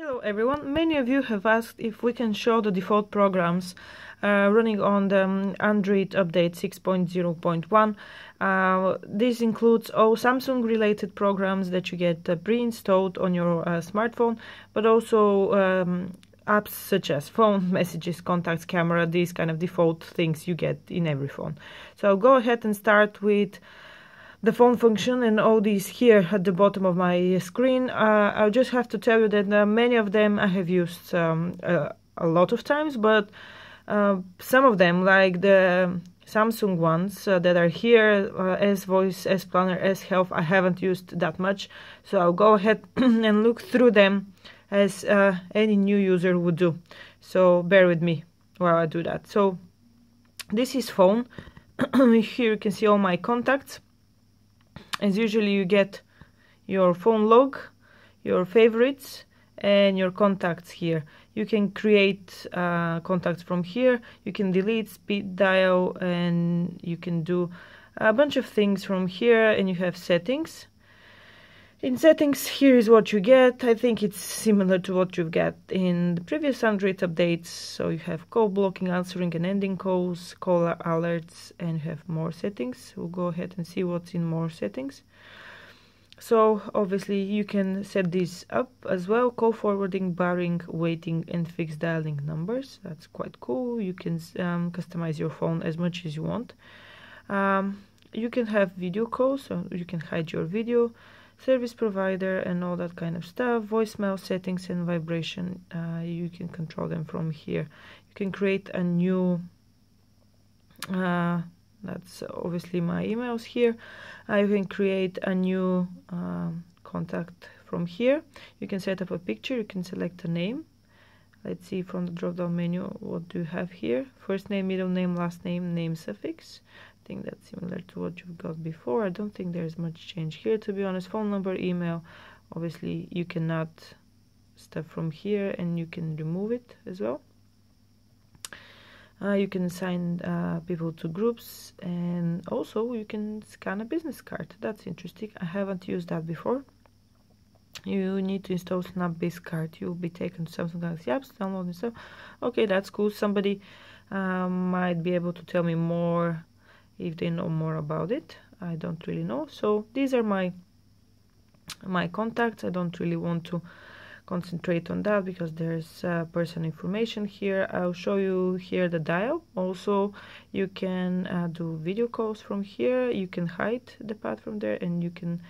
Hello everyone, many of you have asked if we can show the default programs uh, running on the um, Android update 6.0.1. Uh, this includes all Samsung related programs that you get uh, pre-installed on your uh, smartphone, but also um, apps such as phone, messages, contacts, camera, these kind of default things you get in every phone. So I'll go ahead and start with the phone function and all these here at the bottom of my screen. Uh, I'll just have to tell you that uh, many of them I have used um, uh, a lot of times, but uh, some of them, like the Samsung ones uh, that are here, uh, S Voice, S Planner, S Health, I haven't used that much. So I'll go ahead and look through them as any new user would do. So bear with me while I do that. So this is phone. here you can see all my contacts as usually you get your phone log your favorites and your contacts here. You can create uh, contacts from here. You can delete speed dial and you can do a bunch of things from here and you have settings in settings here is what you get. I think it's similar to what you get in the previous android updates. So you have call blocking answering and ending calls call alerts and you have more settings. We'll go ahead and see what's in more settings. So obviously you can set this up as well call forwarding barring waiting and fixed dialing numbers. That's quite cool. You can um, customize your phone as much as you want. Um, you can have video calls so you can hide your video service provider and all that kind of stuff voicemail settings and vibration uh, you can control them from here. You can create a new uh, that's obviously my emails here. I can create a new um, contact from here. You can set up a picture you can select a name. Let's see from the drop down menu what do you have here? First name middle name last name name suffix think that's similar to what you've got before. I don't think there's much change here to be honest. Phone number email obviously you cannot stuff from here and you can remove it as well. Uh, you can assign uh, people to groups and also you can scan a business card. That's interesting. I haven't used that before. You need to install SnapBiz card. You'll be taken to Samsung Galaxy apps download and stuff okay that's cool. Somebody um, might be able to tell me more if they know more about it I don't really know. So these are my my contacts. I don't really want to concentrate on that because there's uh, personal information here. I'll show you here the dial. Also you can uh, do video calls from here. You can hide the pad from there and you can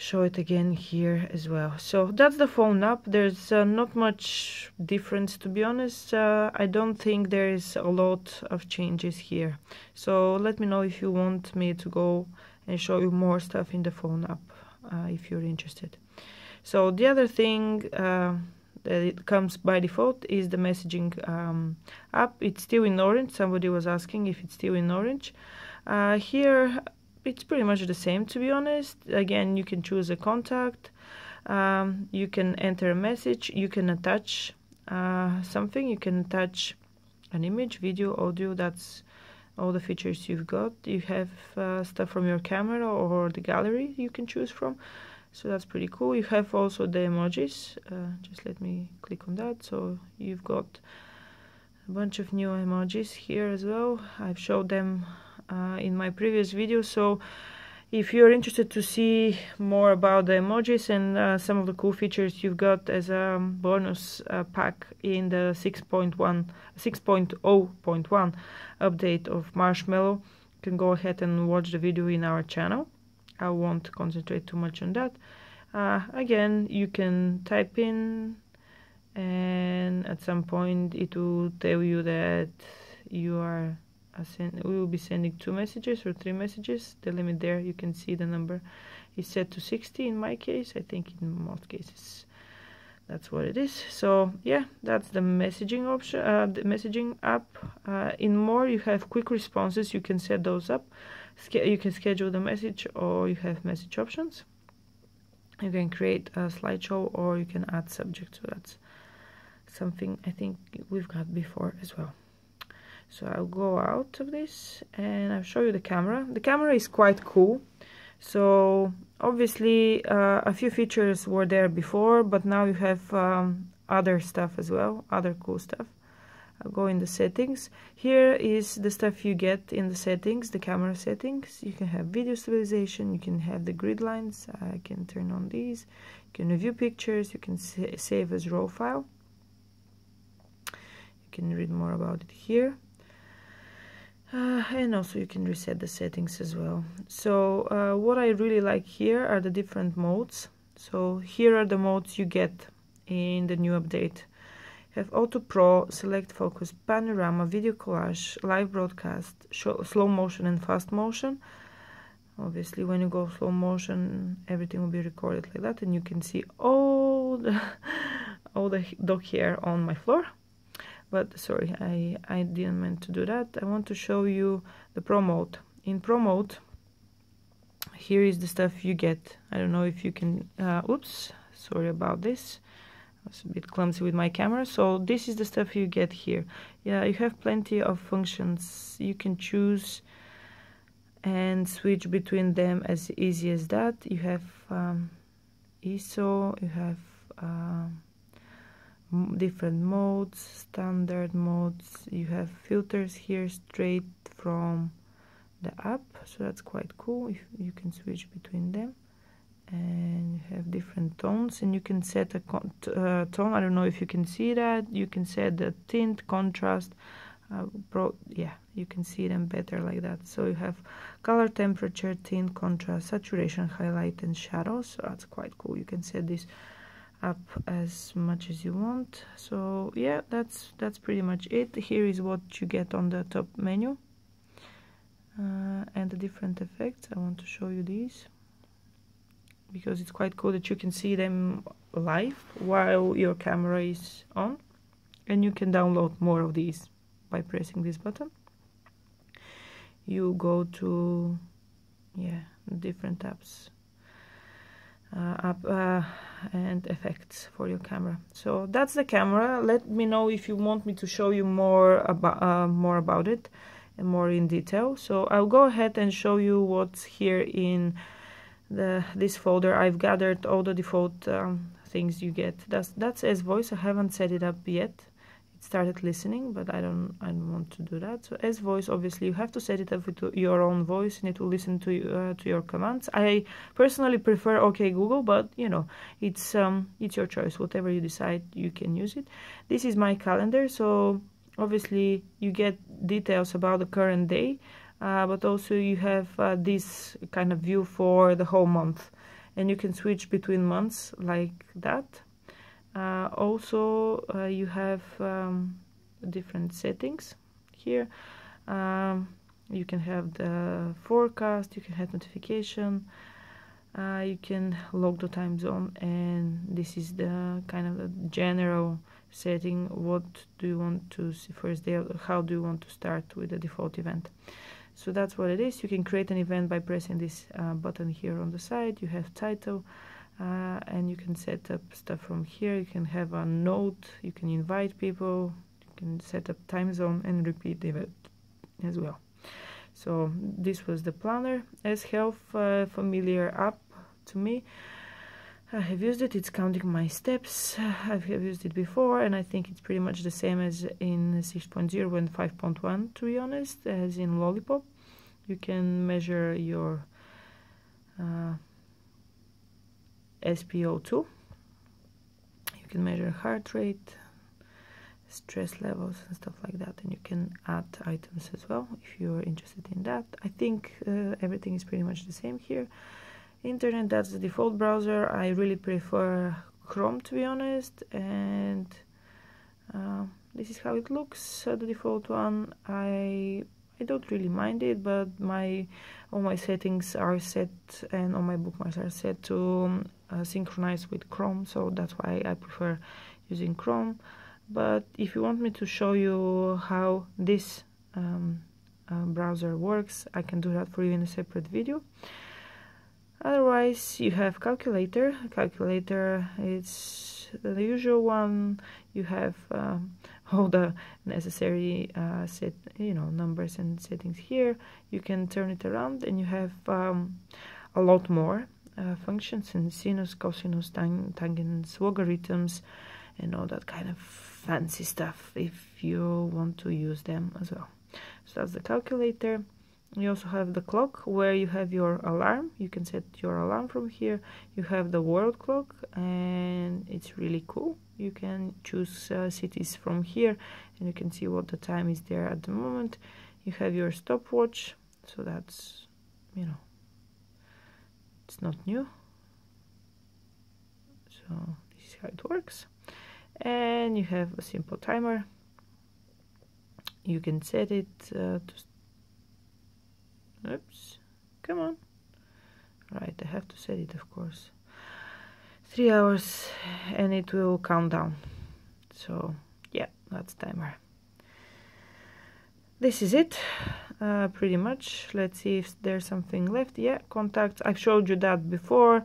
show it again here as well. So that's the phone app. There's uh, not much difference to be honest. Uh, I don't think there is a lot of changes here. So let me know if you want me to go and show you more stuff in the phone app uh, if you're interested. So the other thing uh, that it comes by default is the messaging um, app. It's still in orange. Somebody was asking if it's still in orange. Uh, here it's pretty much the same to be honest. Again you can choose a contact um, you can enter a message you can attach uh, something you can attach an image video audio that's all the features you've got. You have uh, stuff from your camera or the gallery you can choose from so that's pretty cool. You have also the emojis uh, just let me click on that. So you've got a bunch of new emojis here as well. I've showed them uh, in my previous video. So if you're interested to see more about the emojis and uh, some of the cool features you've got as a bonus uh, pack in the 6.1 6.0.1 update of marshmallow you can go ahead and watch the video in our channel. I won't concentrate too much on that. Uh, again you can type in and at some point it will tell you that you are send, we will be sending two messages or three messages. The limit there you can see the number is set to 60 in my case. I think in most cases that's what it is. So yeah that's the messaging option uh, the messaging app. Uh, in more you have quick responses. You can set those up. You can schedule the message or you have message options. You can create a slideshow or you can add subject so that's something I think we've got before as well so I'll go out of this and I'll show you the camera. The camera is quite cool. So obviously uh, a few features were there before but now you have um, other stuff as well other cool stuff. I'll go in the settings. Here is the stuff you get in the settings the camera settings. You can have video stabilization you can have the grid lines. I can turn on these. You can review pictures you can sa save as raw file. You can read more about it here uh, and also you can reset the settings as well. So uh, what I really like here are the different modes. So here are the modes you get in the new update. Have auto pro select focus panorama video collage live broadcast show, slow motion and fast motion. Obviously when you go slow motion everything will be recorded like that and you can see all the all the dog hair on my floor but sorry I, I didn't mean to do that. I want to show you the pro mode in pro mode here is the stuff you get. I don't know if you can uh, oops sorry about this. I was a bit clumsy with my camera. So this is the stuff you get here. Yeah you have plenty of functions. You can choose and switch between them as easy as that. You have um, ISO you have uh, different modes standard modes. You have filters here straight from the app so that's quite cool if you can switch between them. And you have different tones and you can set a uh, tone. I don't know if you can see that. You can set the tint contrast uh, pro yeah you can see them better like that. So you have color temperature tint contrast saturation highlight and shadows so that's quite cool. You can set this up as much as you want. So yeah that's that's pretty much it. Here is what you get on the top menu. Uh, and the different effects. I want to show you these. Because it's quite cool that you can see them live while your camera is on. And you can download more of these by pressing this button. You go to yeah different apps uh, app uh, and effects for your camera. So that's the camera. Let me know if you want me to show you more about uh, more about it and more in detail. So I'll go ahead and show you what's here in the this folder. I've gathered all the default um, things you get. That's that's S voice. I haven't set it up yet started listening but I don't I don't want to do that. So S voice obviously you have to set it up with your own voice and it will listen to uh, to your commands. I personally prefer OK Google but you know it's um it's your choice. Whatever you decide you can use it. This is my calendar so obviously you get details about the current day uh, but also you have uh, this kind of view for the whole month. And you can switch between months like that also uh, you have um, different settings here. Um, you can have the forecast you can have notification. Uh, you can log the time zone and this is the kind of the general setting. What do you want to see first? Day how do you want to start with the default event? So that's what it is. You can create an event by pressing this uh, button here on the side. You have title uh, and you can set up stuff from here. You can have a note. You can invite people. You can set up time zone and repeat event as well. So this was the planner. S Health uh, familiar app to me I have used it. It's counting my steps. I've used it before and I think it's pretty much the same as in 6.0 and 5.1 to be honest as in Lollipop. You can measure your uh, SpO2 you can measure heart rate stress levels and stuff like that and you can add items as well if you're interested in that. I think uh, everything is pretty much the same here. Internet that's the default browser. I really prefer Chrome to be honest and uh, this is how it looks. Uh, the default one I I don't really mind it but my all my settings are set and all my bookmarks are set to um, uh, synchronize with Chrome so that's why I prefer using Chrome. But if you want me to show you how this um, uh, browser works I can do that for you in a separate video. Otherwise you have calculator. Calculator it's the usual one. You have um, all the necessary uh, set you know numbers and settings here. You can turn it around and you have um, a lot more uh, functions in sinus, cosinus, tang tangents, logarithms, and all that kind of fancy stuff if you want to use them as well. So that's the calculator. You also have the clock where you have your alarm. You can set your alarm from here. You have the world clock and it's really cool. You can choose uh, cities from here and you can see what the time is there at the moment. You have your stopwatch. So that's, you know, it's not new. So this is how it works. And you have a simple timer. You can set it uh, to Oops. Come on. Right, I have to set it, of course. Three hours and it will count down. So, yeah, that's timer. This is it, uh, pretty much. Let's see if there's something left. Yeah, contacts. I've showed you that before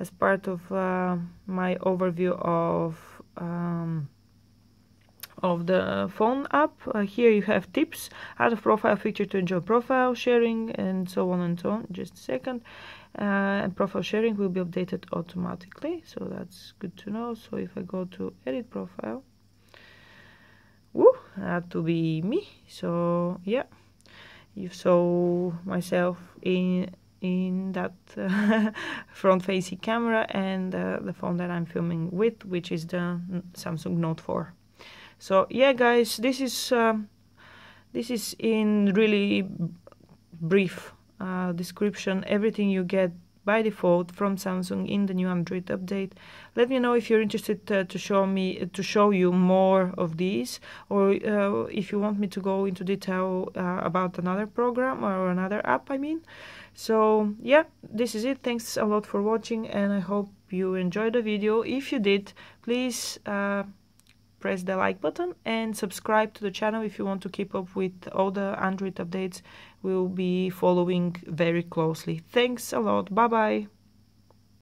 as part of uh, my overview of um, of the phone app. Uh, here you have tips, add a profile feature to enjoy profile sharing and so on and so on. Just a second. Uh, and profile sharing will be updated automatically. So that's good to know. So if I go to edit profile, woo, that to be me. So yeah, you saw myself in in that uh, front-facing camera and the phone that I'm filming with, which is the Samsung Note 4 so yeah guys this is um, this is in really brief uh, description. Everything you get by default from Samsung in the new Android update. Let me know if you're interested uh, to show me to show you more of these, or uh, if you want me to go into detail uh, about another program or another app. I mean, so yeah, this is it. Thanks a lot for watching, and I hope you enjoyed the video. If you did, please uh, press the like button and subscribe to the channel if you want to keep up with all the Android updates we'll be following very closely. Thanks a lot. Bye bye.